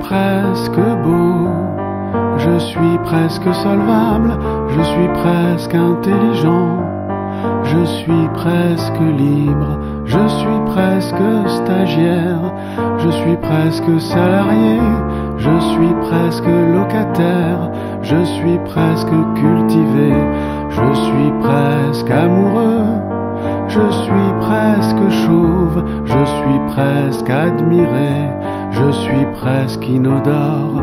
presque beau, je suis presque solvable, je suis presque intelligent, je suis presque libre, je suis presque stagiaire, je suis presque salarié, je suis presque locataire, je suis presque cultivé, je suis presque amoureux, je suis presque chauve, je suis presque admiré, je suis presque inodore,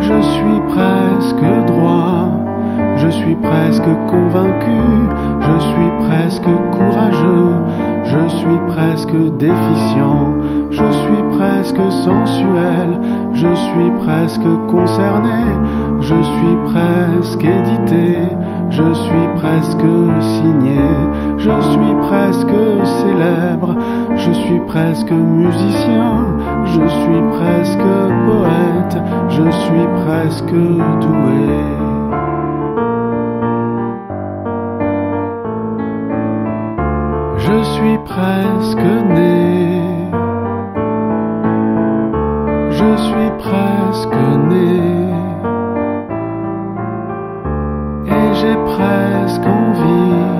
je suis presque droit, je suis presque convaincu, je suis presque courageux, je suis presque déficient, je suis presque sensuel, je suis presque concerné, je suis presque édité, je suis presque signé, je suis presque célèbre, je suis presque musicien, je suis presque poète, je suis presque doué. Je suis presque né. Je suis presque né. Et j'ai presque envie.